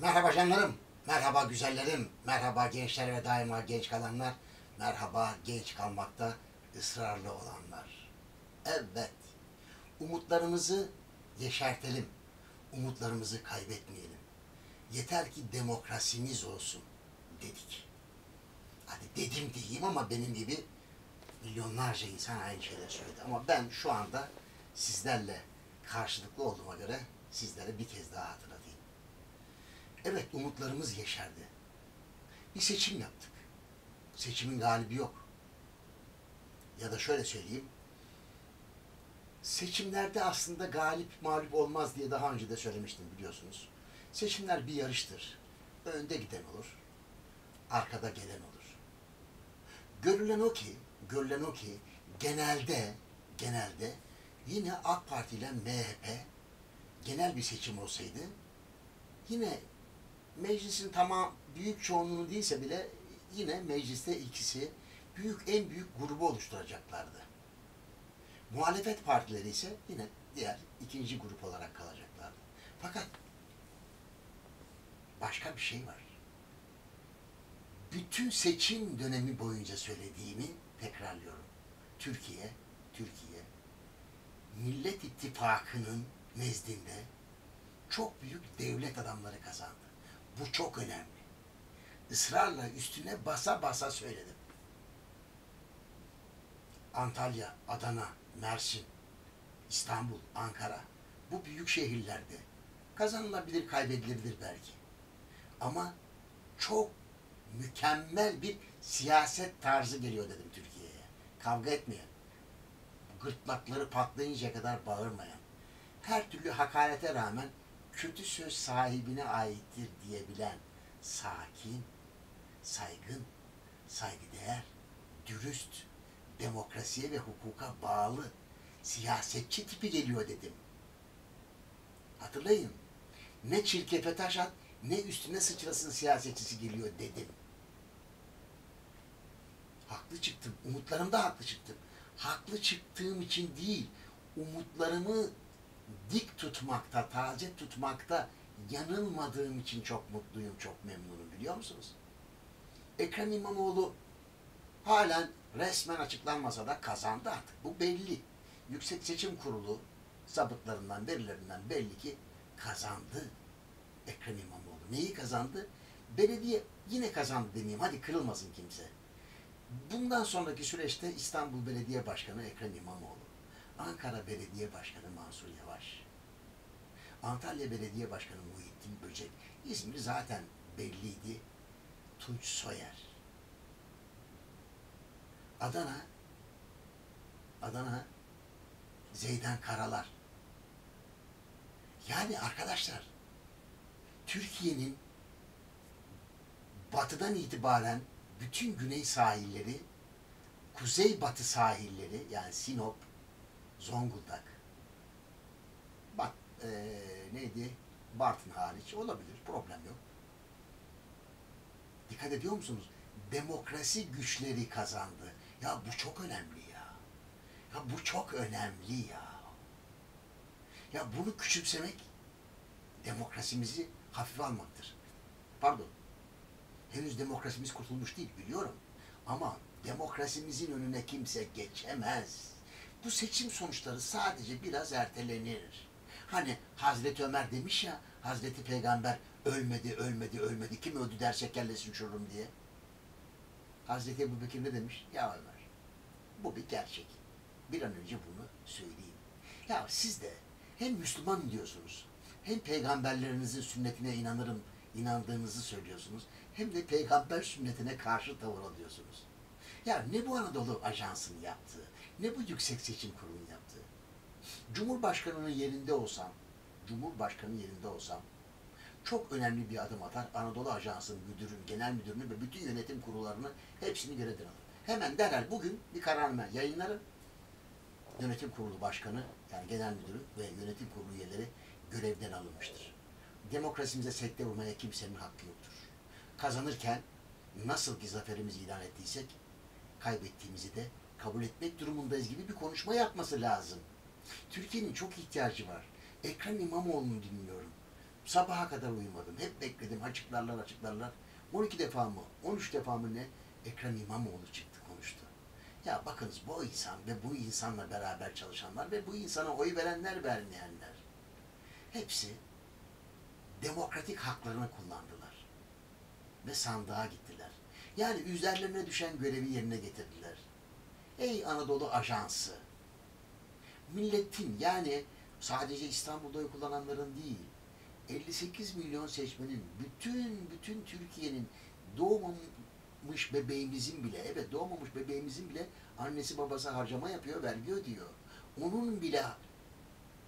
Merhaba canlarım, merhaba güzellerim, merhaba gençler ve daima genç kalanlar, merhaba genç kalmakta ısrarlı olanlar. Evet, umutlarımızı yeşertelim, umutlarımızı kaybetmeyelim. Yeter ki demokrasimiz olsun dedik. Hadi dedim diyeyim ama benim gibi milyonlarca insan aynı şeyleri söyledi. Ama ben şu anda sizlerle karşılıklı olduğuma göre sizlere bir kez daha hatırlatayım. Evet umutlarımız yeşerdi. Bir seçim yaptık. Seçimin galibi yok. Ya da şöyle söyleyeyim. Seçimlerde aslında galip mağlup olmaz diye daha önce de söylemiştim biliyorsunuz. Seçimler bir yarıştır. Önde giden olur. Arkada gelen olur. Görülen o ki, görülen o ki genelde genelde yine AK Parti ile MHP genel bir seçim olsaydı yine meclisin tamam büyük çoğunluğu değilse bile yine mecliste ikisi büyük en büyük grubu oluşturacaklardı. Muhalefet partileri ise yine diğer ikinci grup olarak kalacaklardı. Fakat başka bir şey var. Bütün seçim dönemi boyunca söylediğimi tekrarlıyorum. Türkiye, Türkiye Millet İttifakı'nın nezdinde çok büyük devlet adamları kazandı. Bu çok önemli. Israrla üstüne basa basa söyledim. Antalya, Adana, Mersin, İstanbul, Ankara bu büyük şehirlerde kazanılabilir, kaybedilebilir belki. Ama çok mükemmel bir siyaset tarzı geliyor dedim Türkiye'ye. Kavga etmeyen, gırtlakları patlayıncaya kadar bağırmayan, her türlü hakarete rağmen kötü söz sahibine aittir diyebilen sakin, saygın, saygıdeğer, dürüst, demokrasiye ve hukuka bağlı siyasetçi tipi geliyor dedim. Hatırlayın. Ne çirkefe taş at, ne üstüne sıçrasın siyasetçisi geliyor dedim. Haklı çıktım. Umutlarımda haklı çıktım. Haklı çıktığım için değil, umutlarımı dik tutmakta, taze tutmakta yanılmadığım için çok mutluyum, çok memnunum biliyor musunuz? Ekrem İmamoğlu halen resmen açıklanmasa da kazandı artık. Bu belli. Yüksek Seçim Kurulu zabıtlarından, verilerinden belli ki kazandı Ekrem İmamoğlu. Neyi kazandı? Belediye yine kazandı demeyeyim. Hadi kırılmasın kimse. Bundan sonraki süreçte İstanbul Belediye Başkanı Ekrem İmamoğlu. Ankara Belediye Başkanı Mansur Yavaş. Antalya Belediye Başkanı Muhittin Böcek. İzmir zaten belliydi. Tunç Soyer. Adana Adana Zeydan Karalar. Yani arkadaşlar Türkiye'nin batıdan itibaren bütün güney sahilleri, kuzey batı sahilleri yani Sinop, Zonguldak, bak ee, neydi? Bartın hariç olabilir, problem yok. Dikkat ediyor musunuz? Demokrasi güçleri kazandı. Ya bu çok önemli ya. Ya bu çok önemli ya. Ya bunu küçümsemek demokrasimizi hafife almaktır. Pardon. Henüz demokrasimiz kurtulmuş değil biliyorum. Ama demokrasimizin önüne kimse geçemez. Bu seçim sonuçları sadece biraz ertelenir. Hani Hazreti Ömer demiş ya, Hazreti Peygamber ölmedi, ölmedi, ölmedi. Kim öldü dersek kellesin uçururum diye. Hazreti Ebu Bekir ne demiş? Ya Ömer, bu bir gerçek. Bir an önce bunu söyleyeyim. Ya siz de hem Müslüman diyorsunuz, hem peygamberlerinizin sünnetine inanırım, inandığınızı söylüyorsunuz, hem de peygamber sünnetine karşı tavır alıyorsunuz. Ya ne bu Anadolu Ajansı'nın yaptığı, ne bu Yüksek Seçim Kurulu'nun yaptığı. Cumhurbaşkanının yerinde olsam, Cumhurbaşkanı yerinde olsam, çok önemli bir adım atar. Anadolu Ajansı'nın müdürünü, genel müdürünü ve bütün yönetim kurullarını hepsini görevden alır. Hemen derhal bugün bir kararname yayınlarım. Yönetim kurulu başkanı, yani genel müdürü ve yönetim kurulu üyeleri görevden alınmıştır. Demokrasimize sekte vurmaya kimsenin hakkı yoktur. Kazanırken nasıl ki zaferimizi ilan ettiysek, kaybettiğimizi de kabul etmek durumundayız gibi bir konuşma yapması lazım. Türkiye'nin çok ihtiyacı var. Ekrem İmamoğlu'nu dinliyorum. Sabaha kadar uyumadım. Hep bekledim. Açıklarlar açıklarlar. 12 defa mı? 13 defa mı ne? Ekrem İmamoğlu çıktı konuştu. Ya bakınız bu insan ve bu insanla beraber çalışanlar ve bu insana oy verenler vermeyenler hepsi demokratik haklarını kullandılar. Ve sandığa gittiler. Yani üzerlerine düşen görevi yerine getirdiler. Ey Anadolu Ajansı! Milletin yani sadece İstanbul'da oy kullananların değil, 58 milyon seçmenin, bütün bütün Türkiye'nin doğmamış bebeğimizin bile, evet doğmamış bebeğimizin bile annesi babası harcama yapıyor, vergi ödüyor. Onun bile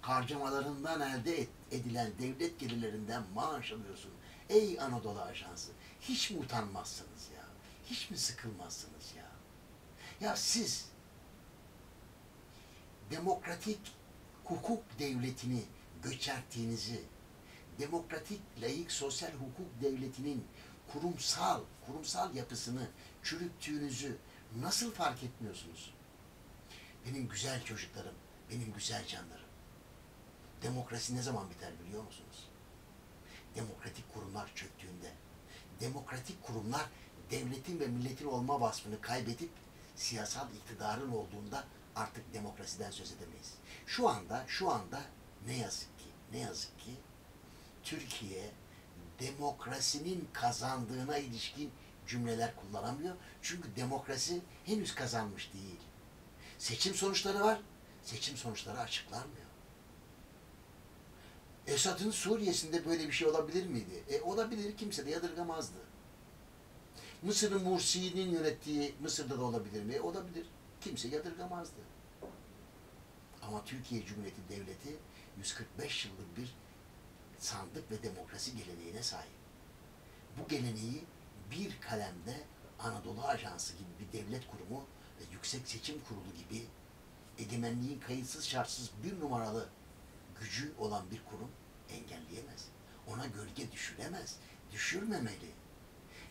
harcamalarından elde edilen devlet gelirlerinden maaş alıyorsun. Ey Anadolu Ajansı, hiç mi utanmazsınız ya? Hiç mi sıkılmazsınız ya? Ya siz demokratik hukuk devletini göçerttiğinizi, demokratik, layık, sosyal hukuk devletinin kurumsal, kurumsal yapısını çürüttüğünüzü nasıl fark etmiyorsunuz? Benim güzel çocuklarım, benim güzel canlarım. Demokrasi ne zaman biter biliyor musunuz? Demokratik kurumlar çöktüğünde. Demokratik kurumlar devletin ve milletin olma vasfını kaybedip siyasal iktidarın olduğunda artık demokrasiden söz edemeyiz. Şu anda, şu anda ne yazık ki, ne yazık ki Türkiye demokrasinin kazandığına ilişkin cümleler kullanamıyor. Çünkü demokrasi henüz kazanmış değil. Seçim sonuçları var, seçim sonuçları açıklanmıyor. Esad'ın Suriye'sinde böyle bir şey olabilir miydi? E olabilir, kimse de yadırgamazdı. Mısır'ın Mursi'nin yönettiği Mısır'da da olabilir mi? Olabilir. Kimse yadırgamazdı. Ama Türkiye Cumhuriyeti Devleti 145 yıllık bir sandık ve demokrasi geleneğine sahip. Bu geleneği bir kalemde Anadolu Ajansı gibi bir devlet kurumu ve Yüksek Seçim Kurulu gibi egemenliğin kayıtsız şartsız bir numaralı gücü olan bir kurum engelleyemez. Ona gölge düşüremez. Düşürmemeli.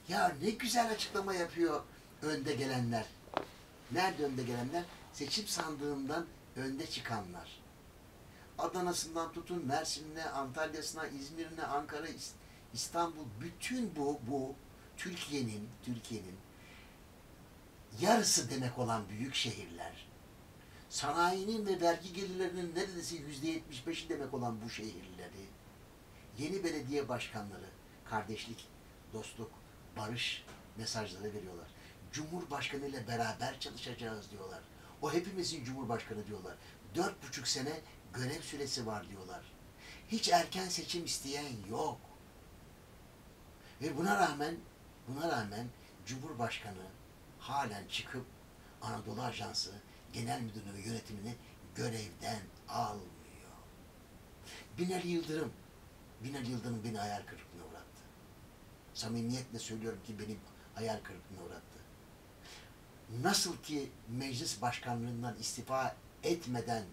Ya ne güzel açıklama yapıyor önde gelenler. Nerede önde gelenler? Seçim sandığından önde çıkanlar. Adana'sından tutun Mersin'ine, Antalya'sına, İzmir'ine, Ankara, İs- İstanbul bütün bu bu Türkiye'nin Türkiye'nin yarısı demek olan büyük şehirler. Sanayinin ve vergi gelirlerinin neredeyse yüzde yetmiş beşi demek olan bu şehirleri yeni belediye başkanları kardeşlik, dostluk, barış mesajları veriyorlar. Cumhurbaşkanı ile beraber çalışacağız diyorlar. O hepimizin cumhurbaşkanı diyorlar. Dört buçuk sene görev süresi var diyorlar. Hiç erken seçim isteyen yok. Ve buna rağmen buna rağmen Cumhurbaşkanı halen çıkıp Anadolu Ajansı genel müdürlüğü ve yönetimini görevden almıyor. Binali Yıldırım, Binali Yıldırım beni hayal kırıklığına uğrattı. Samimiyetle söylüyorum ki beni hayal kırıklığına uğrattı. Nasıl ki meclis başkanlığından istifa etmeden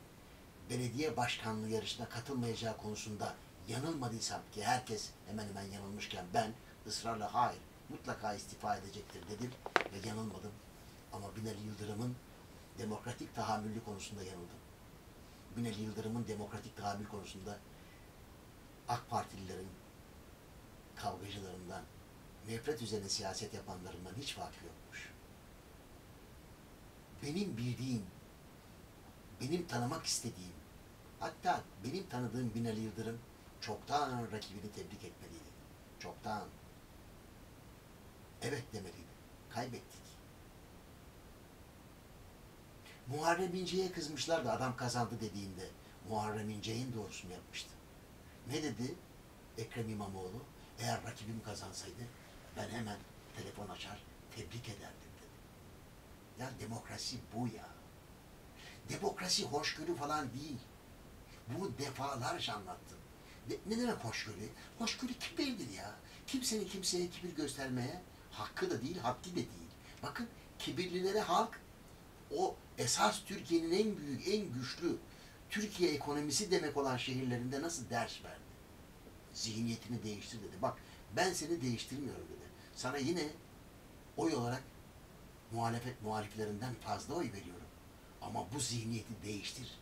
belediye başkanlığı yarışına katılmayacağı konusunda yanılmadıysam ki herkes hemen hemen yanılmışken ben ısrarla hayır mutlaka istifa edecektir dedim ve yanılmadım. Ama Binali Yıldırım'ın demokratik tahammülü konusunda yanıldım. Binali Yıldırım'ın demokratik tahammül konusunda AK Partililerin kavgacılarından, nefret üzerine siyaset yapanlarından hiç farkı yokmuş. Benim bildiğim, benim tanımak istediğim, hatta benim tanıdığım Binali Yıldırım çoktan rakibini tebrik etmeliydi. Çoktan. Evet demeliydi. Kaybettik. Muharrem İnce'ye kızmışlar da adam kazandı dediğinde Muharrem İnce'nin doğrusunu yapmıştı. Ne dedi Ekrem İmamoğlu? Eğer rakibim kazansaydı ben hemen telefon açar tebrik ederdim dedi. Ya demokrasi bu ya. Demokrasi hoşgörü falan değil. Bunu defalarca anlattım. Ne, ne demek hoşgörü? Hoşgörü kibirdir ya. Kimsenin kimseye kibir göstermeye hakkı da değil, haddi de değil. Bakın kibirlilere halk o esas Türkiye'nin en büyük, en güçlü Türkiye ekonomisi demek olan şehirlerinde nasıl ders verdi? Zihniyetini değiştir dedi. Bak ben seni değiştirmiyorum dedi. Sana yine oy olarak muhalefet muhaliflerinden fazla oy veriyorum. Ama bu zihniyeti değiştir.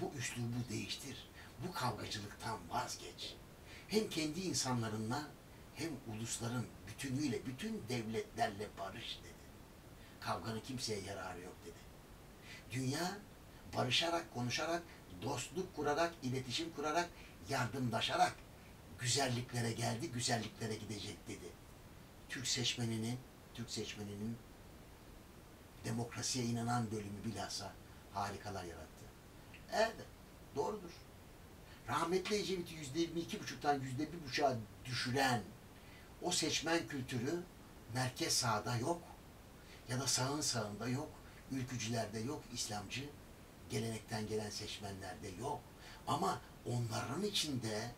Bu üslubu değiştir. Bu kavgacılıktan vazgeç. hem kendi insanlarınla hem ulusların bütünüyle, bütün devletlerle barış dedi. Kavganın kimseye yararı yok dedi. Dünya barışarak, konuşarak, dostluk kurarak, iletişim kurarak, yardımlaşarak güzelliklere geldi, güzelliklere gidecek dedi. Türk seçmeninin, Türk seçmeninin demokrasiye inanan bölümü bilhassa harikalar yarattı. Evet, doğrudur. Rahmetli Ecevit'i yüzde yirmi iki buçuktan yüzde bir buçuğa düşüren o seçmen kültürü merkez sağda yok ya da sağın sağında yok, ülkücülerde yok, İslamcı gelenekten gelen seçmenlerde yok. Ama onların içinde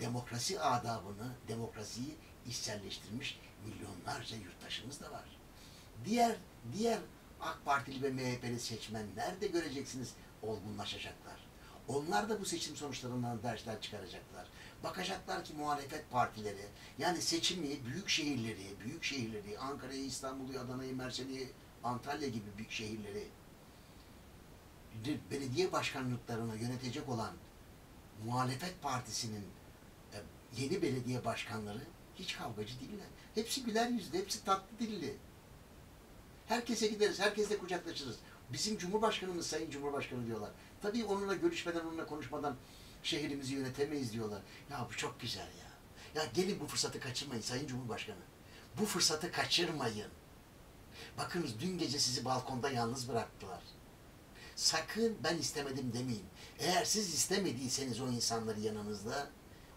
demokrasi adabını, demokrasiyi içselleştirmiş milyonlarca yurttaşımız da var. Diğer diğer AK Partili ve MHP'li seçmenler de göreceksiniz olgunlaşacaklar. Onlar da bu seçim sonuçlarından dersler çıkaracaklar. Bakacaklar ki muhalefet partileri yani seçimi büyük şehirleri, büyük şehirleri, Ankara'yı, İstanbul'u, Adana'yı, Mersin'i, Antalya gibi büyük şehirleri belediye başkanlıklarını yönetecek olan muhalefet partisinin e, yeni belediye başkanları hiç kavgacı değiller. Hepsi güler yüzlü, hepsi tatlı dilli. Herkese gideriz, herkesle kucaklaşırız. Bizim Cumhurbaşkanımız Sayın Cumhurbaşkanı diyorlar. Tabii onunla görüşmeden, onunla konuşmadan şehrimizi yönetemeyiz diyorlar. Ya bu çok güzel ya. Ya gelin bu fırsatı kaçırmayın Sayın Cumhurbaşkanı. Bu fırsatı kaçırmayın. Bakınız dün gece sizi balkonda yalnız bıraktılar. Sakın ben istemedim demeyin. Eğer siz istemediyseniz o insanları yanınızda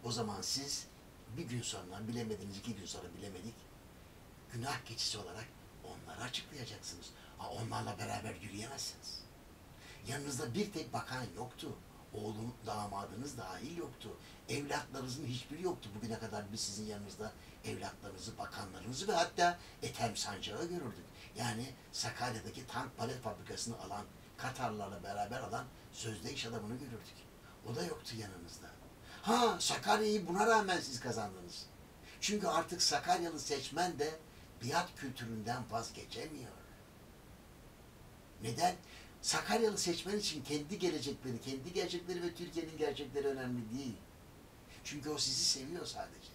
o zaman siz bir gün sonra bilemediniz, iki gün sonra bilemedik. Günah keçisi olarak onları açıklayacaksınız. Ha, onlarla beraber yürüyemezsiniz. Yanınızda bir tek bakan yoktu. Oğlum, damadınız dahil yoktu. Evlatlarınızın hiçbiri yoktu. Bugüne kadar biz sizin yanınızda evlatlarınızı, bakanlarınızı ve hatta Ethem Sancağı görürdük. Yani Sakarya'daki tank palet fabrikasını alan, Katarlarla beraber alan sözde iş adamını görürdük. O da yoktu yanınızda. Ha Sakarya'yı buna rağmen siz kazandınız. Çünkü artık Sakaryalı seçmen de biat kültüründen vazgeçemiyor. Neden? Sakaryalı seçmen için kendi gelecekleri, kendi gerçekleri ve Türkiye'nin gerçekleri önemli değil. Çünkü o sizi seviyor sadece.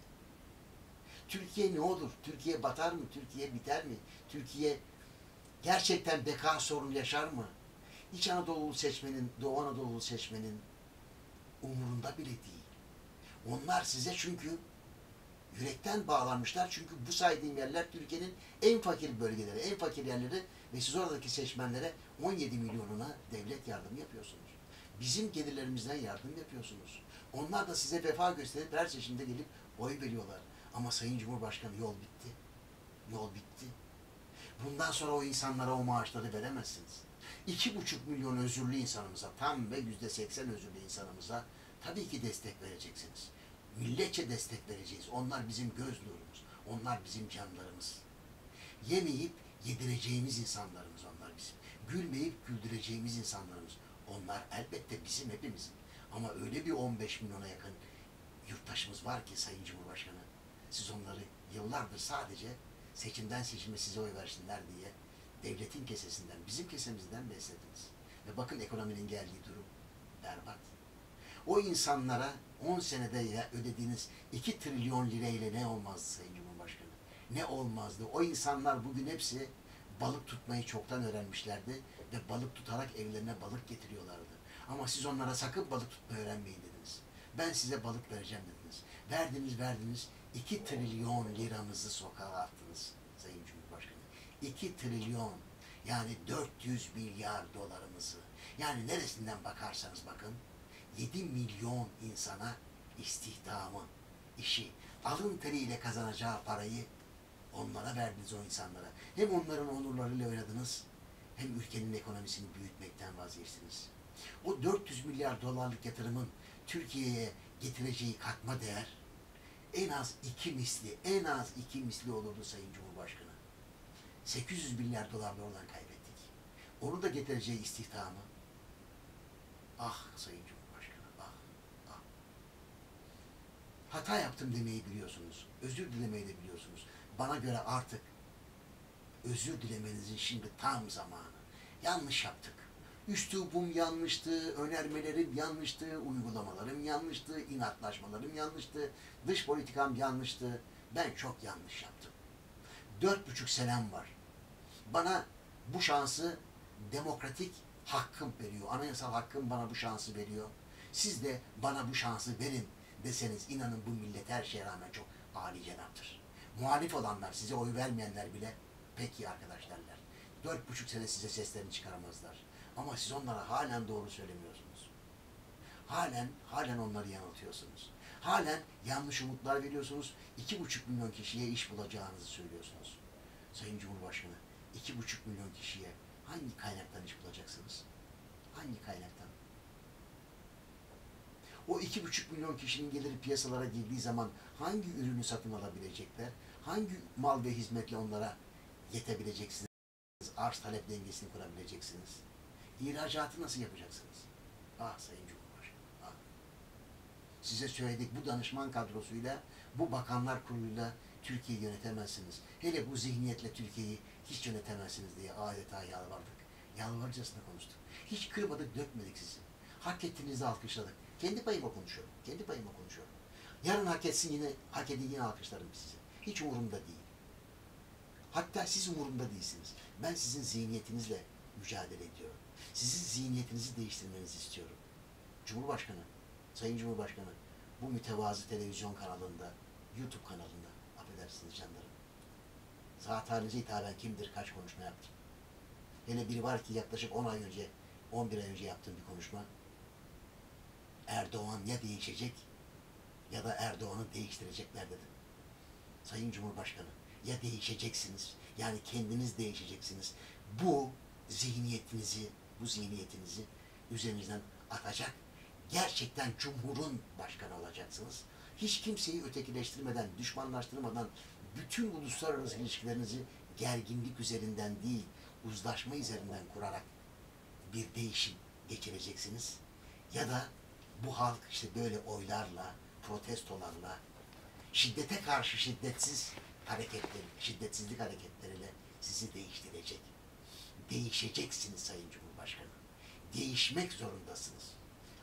Türkiye ne olur? Türkiye batar mı? Türkiye biter mi? Türkiye gerçekten beka sorunu yaşar mı? İç Anadolu seçmenin, Doğu Anadolu seçmenin umurunda bile değil. Onlar size çünkü yürekten bağlanmışlar. Çünkü bu saydığım yerler Türkiye'nin en fakir bölgeleri, en fakir yerleri ve siz oradaki seçmenlere 17 milyonuna devlet yardım yapıyorsunuz. Bizim gelirlerimizden yardım yapıyorsunuz. Onlar da size vefa gösterip her seçimde gelip oy veriyorlar. Ama Sayın Cumhurbaşkanı yol bitti. Yol bitti. Bundan sonra o insanlara o maaşları veremezsiniz. İki buçuk milyon özürlü insanımıza, tam ve yüzde seksen özürlü insanımıza tabii ki destek vereceksiniz. Milletçe destek vereceğiz. Onlar bizim göz nurumuz. Onlar bizim canlarımız. Yemeyip yedireceğimiz insanlarımız onlar bizim. Gülmeyip güldüreceğimiz insanlarımız. Onlar elbette bizim hepimizin. Ama öyle bir 15 milyona yakın yurttaşımız var ki Sayın Cumhurbaşkanı. Siz onları yıllardır sadece seçimden seçime size oy versinler diye devletin kesesinden, bizim kesemizden beslediniz. Ve bakın ekonominin geldiği durum berbat. O insanlara 10 senede ya ödediğiniz 2 trilyon lirayla ne olmazdı Sayın Cumhurbaşkanı? Ne olmazdı? O insanlar bugün hepsi balık tutmayı çoktan öğrenmişlerdi ve balık tutarak evlerine balık getiriyorlardı. Ama siz onlara sakın balık tutmayı öğrenmeyin dediniz. Ben size balık vereceğim dediniz. Verdiniz verdiniz 2 trilyon liranızı sokağa attınız Sayın Cumhurbaşkanı. 2 trilyon yani 400 milyar dolarımızı yani neresinden bakarsanız bakın 7 milyon insana istihdamı, işi, alın teriyle kazanacağı parayı onlara verdiniz o insanlara. Hem onların onurlarıyla oynadınız hem ülkenin ekonomisini büyütmekten vazgeçtiniz. O 400 milyar dolarlık yatırımın Türkiye'ye getireceği katma değer en az iki misli, en az iki misli olurdu Sayın Cumhurbaşkanı. 800 milyar dolar da oradan kaybettik. Onu da getireceği istihdamı. Ah Sayın Cumhurbaşkanı, ah, ah. Hata yaptım demeyi biliyorsunuz. Özür dilemeyi de biliyorsunuz. Bana göre artık özür dilemenizin şimdi tam zamanı. Yanlış yaptık. Üslubum yanlıştı, önermelerim yanlıştı, uygulamalarım yanlıştı, inatlaşmalarım yanlıştı, dış politikam yanlıştı. Ben çok yanlış yaptım. Dört buçuk senem var. Bana bu şansı demokratik hakkım veriyor. Anayasal hakkım bana bu şansı veriyor. Siz de bana bu şansı verin deseniz inanın bu millet her şeye rağmen çok âli cenaptır. Muhalif olanlar, size oy vermeyenler bile peki arkadaş derler. Dört buçuk sene size seslerini çıkaramazlar. Ama siz onlara halen doğru söylemiyorsunuz. Halen, halen onları yanıltıyorsunuz. Halen yanlış umutlar veriyorsunuz. İki buçuk milyon kişiye iş bulacağınızı söylüyorsunuz. Sayın Cumhurbaşkanı, iki buçuk milyon kişiye hangi kaynaktan iş bulacaksınız? Hangi kaynaktan? O iki buçuk milyon kişinin geliri piyasalara girdiği zaman hangi ürünü satın alabilecekler? Hangi mal ve hizmetle onlara yetebileceksiniz? Arz talep dengesini kurabileceksiniz. İhracatı nasıl yapacaksınız? Ah Sayın Cumhurbaşkanı, ah. Size söyledik bu danışman kadrosuyla, bu bakanlar kuruluyla Türkiye'yi yönetemezsiniz. Hele bu zihniyetle Türkiye'yi hiç yönetemezsiniz diye adeta yalvardık. Yalvarcasına konuştuk. Hiç kırmadık, dökmedik sizi. Hak ettiğinizi alkışladık. Kendi payıma konuşuyorum. Kendi payıma konuşuyorum. Yarın hak etsin yine, hak edin yine alkışlarım sizi. Hiç umurumda değil. Hatta siz umurumda değilsiniz. Ben sizin zihniyetinizle mücadele ediyorum. Sizin zihniyetinizi değiştirmenizi istiyorum. Cumhurbaşkanı, Sayın Cumhurbaşkanı, bu mütevazı televizyon kanalında, YouTube kanalında, affedersiniz canlarım. Saat halinize hitaben kimdir, kaç konuşma yaptım. Hele biri var ki yaklaşık 10 ay önce, 11 ay önce yaptığım bir konuşma. Erdoğan ya değişecek ya da Erdoğan'ı değiştirecekler dedim. Sayın Cumhurbaşkanı, ya değişeceksiniz, yani kendiniz değişeceksiniz. Bu zihniyetinizi, bu zihniyetinizi üzerinizden atacak. Gerçekten Cumhur'un başkanı olacaksınız. Hiç kimseyi ötekileştirmeden, düşmanlaştırmadan bütün uluslararası ilişkilerinizi gerginlik üzerinden değil, uzlaşma üzerinden kurarak bir değişim geçireceksiniz. Ya da bu halk işte böyle oylarla, protestolarla, şiddete karşı şiddetsiz hareketler, şiddetsizlik hareketleriyle sizi değiştirecek. Değişeceksiniz Sayın Cumhurbaşkanı. Değişmek zorundasınız.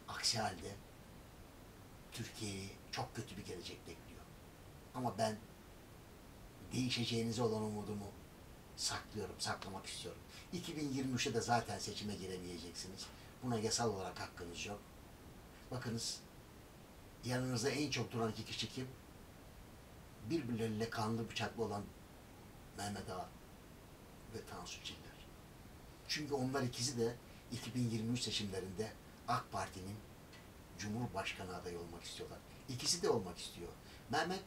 Aksi halde Türkiye'yi çok kötü bir gelecek bekliyor. Ama ben değişeceğinize olan umudumu saklıyorum, saklamak istiyorum. 2023'te de zaten seçime giremeyeceksiniz. Buna yasal olarak hakkınız yok. Bakınız, yanınızda en çok duran iki kişi kim? Birbirleriyle kanlı bıçaklı olan Mehmet Ağa ve Tansu Çiller. Çünkü onlar ikisi de 2023 seçimlerinde AK Parti'nin Cumhurbaşkanı adayı olmak istiyorlar. İkisi de olmak istiyor. Mehmet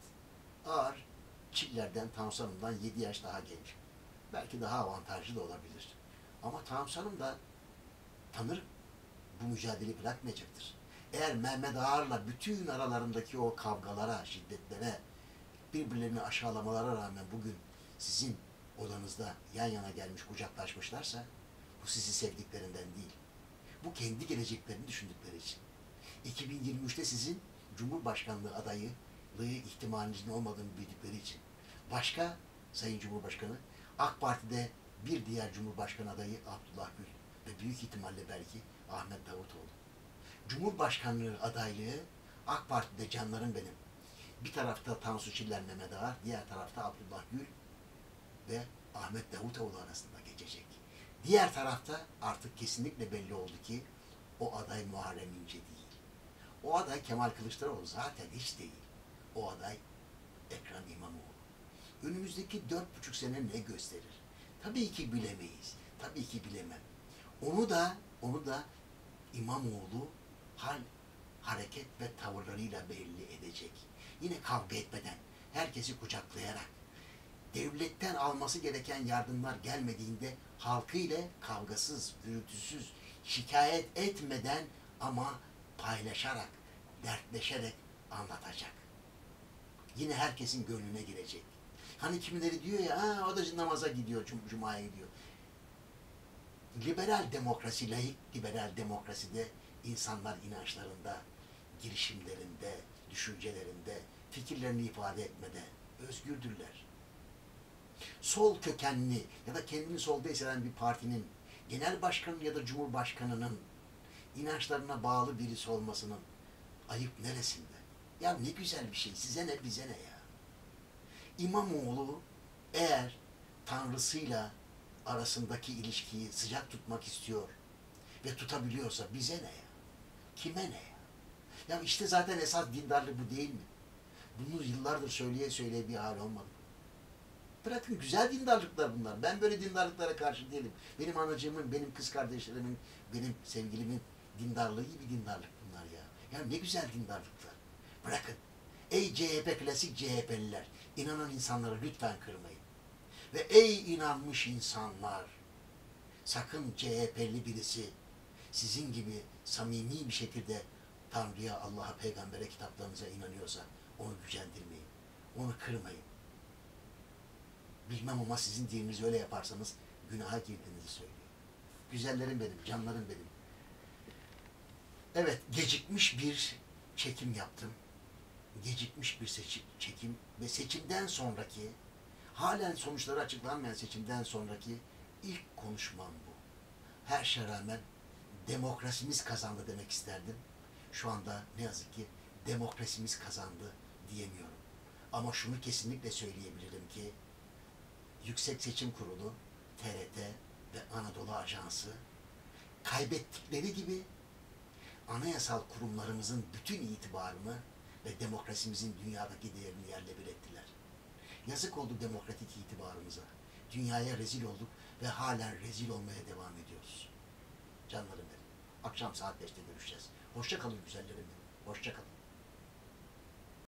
Ağar, Çiller'den, Tansu Hanım'dan 7 yaş daha genç. Belki daha avantajlı da olabilir. Ama Tansu Hanım da tanır bu mücadeleyi bırakmayacaktır. Eğer Mehmet Ağar'la bütün aralarındaki o kavgalara, şiddetlere, birbirlerini aşağılamalara rağmen bugün sizin odanızda yan yana gelmiş kucaklaşmışlarsa bu sizi sevdiklerinden değil. Bu kendi geleceklerini düşündükleri için. 2023'te sizin Cumhurbaşkanlığı adaylığı ihtimalinizin olmadığını bildikleri için. Başka Sayın Cumhurbaşkanı AK Parti'de bir diğer Cumhurbaşkanı adayı Abdullah Gül ve büyük ihtimalle belki Ahmet Davutoğlu. Cumhurbaşkanlığı adaylığı AK Parti'de canlarım benim. Bir tarafta Tansu Çiller Mehmet Ağa, diğer tarafta Abdullah Gül ve Ahmet Davutoğlu arasında geçecek. Diğer tarafta artık kesinlikle belli oldu ki o aday Muharrem İnce değil. O aday Kemal Kılıçdaroğlu zaten hiç değil. O aday Ekrem İmamoğlu. Önümüzdeki dört buçuk sene ne gösterir? Tabii ki bilemeyiz. Tabii ki bilemem. Onu da onu da İmamoğlu hal, hareket ve tavırlarıyla belli edecek. Yine kavga etmeden, herkesi kucaklayarak, devletten alması gereken yardımlar gelmediğinde halkı ile kavgasız, gürültüsüz, şikayet etmeden ama paylaşarak, dertleşerek anlatacak. Yine herkesin gönlüne girecek. Hani kimileri diyor ya, ha, o da namaza gidiyor, cum cumaya gidiyor. Liberal demokrasi, layık liberal demokraside insanlar inançlarında, girişimlerinde, düşüncelerinde, fikirlerini ifade etmede özgürdürler. Sol kökenli ya da kendini solda hisseden bir partinin genel başkanın ya da cumhurbaşkanının inançlarına bağlı birisi olmasının ayıp neresinde? Ya ne güzel bir şey. Size ne bize ne ya. İmamoğlu eğer Tanrısıyla arasındaki ilişkiyi sıcak tutmak istiyor ve tutabiliyorsa bize ne ya? Kime ne ya? İşte zaten esas dindarlık bu değil mi? Bunu yıllardır söyleye söyleye bir hal olmadı. Bırakın güzel dindarlıklar bunlar. Ben böyle dindarlıklara karşı değilim. Benim anacığımın, benim kız kardeşlerimin, benim sevgilimin dindarlığı gibi dindarlık bunlar ya. Ya ne güzel dindarlıklar. Bırakın. Ey CHP klasik CHP'liler, inanan insanları lütfen kırmayın. Ve ey inanmış insanlar, sakın CHP'li birisi sizin gibi samimi bir şekilde Tanrı'ya, Allah'a, peygambere, kitaplarınıza inanıyorsa onu gücendirmeyin. Onu kırmayın. Bilmem ama sizin dininiz öyle yaparsanız günaha girdiğinizi söylüyor. Güzellerim benim, canlarım benim. Evet, gecikmiş bir çekim yaptım. Gecikmiş bir seçim, çekim ve seçimden sonraki, halen sonuçları açıklanmayan seçimden sonraki ilk konuşmam bu. Her şeye rağmen demokrasimiz kazandı demek isterdim. Şu anda ne yazık ki demokrasimiz kazandı diyemiyorum. Ama şunu kesinlikle söyleyebilirim ki Yüksek Seçim Kurulu, TRT ve Anadolu Ajansı kaybettikleri gibi anayasal kurumlarımızın bütün itibarını ve demokrasimizin dünyadaki değerini yerle bir ettiler. Yazık oldu demokratik itibarımıza. Dünyaya rezil olduk ve halen rezil olmaya devam ediyoruz. Canlarım. Akşam saat 5'te görüşeceğiz. Hoşça kalın güzellerim. Hoşça kalın.